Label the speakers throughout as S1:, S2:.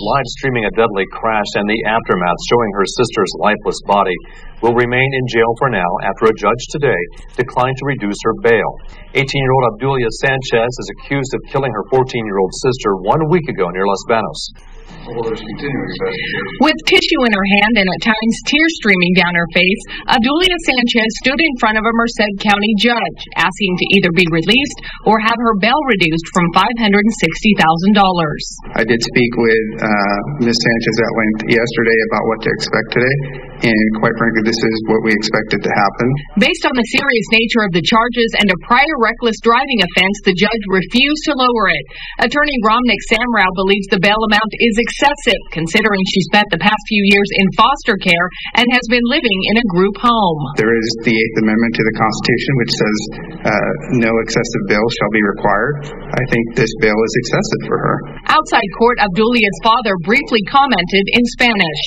S1: live streaming a deadly crash and the aftermath showing her sister's lifeless body, will remain in jail for now after a judge today declined to reduce her bail. 18-year-old Obdulia Sanchez is accused of killing her 14-year-old sister one week ago near Los Banos.
S2: With tissue in her hand and at times tears streaming down her face, Obdulia Sanchez stood in front of a Merced County judge, asking to either be released or have her bail reduced from $560,000.
S3: I did speak with uh, Ms. Sanchez at length yesterday about what to expect today, and quite frankly, this is what we expected to happen.
S2: Based on the serious nature of the charges and a prior reckless driving offense, the judge refused to lower it. Attorney Ramnik Samrao believes the bail amount is excessive, considering she spent the past few years in foster care and has been living in a group home.
S3: There is the Eighth Amendment to the Constitution, which says uh, no excessive bail shall be required. I think this bail is excessive for her.
S2: Outside court, Obdulia's father briefly commented in Spanish.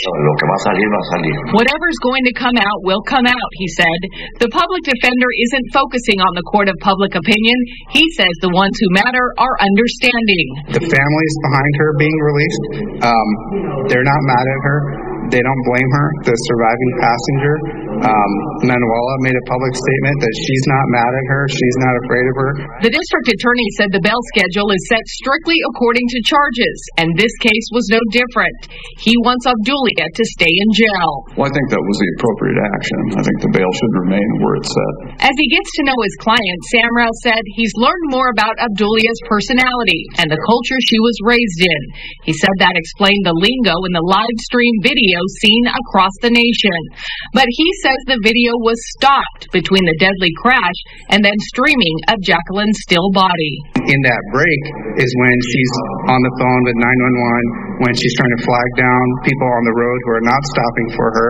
S2: Whatever's going to come out will come out, he said. The public defender isn't focusing on the court of public opinion. He says the ones who matter are understanding.
S3: The families behind her being released, um, they're not mad at her. They don't blame her. The surviving passenger, um, Manuela, made a public statement that she's not mad at her. She's not afraid of her.
S2: The district attorney said the bail schedule is set strictly according to charges, and this case was no different. He wants Obdulia to stay in jail.
S4: Well, I think that was the appropriate action. I think the bail should remain where it's set.
S2: As he gets to know his client, Samrao said he's learned more about Obdulia's personality and the culture she was raised in. He said that explained the lingo in the live stream video seen across the nation. But he says the video was stopped between the deadly crash and then streaming of Jacqueline's still body.
S3: In that break is when she's on the phone with 911, when she's trying to flag down people on the road who are not stopping for her.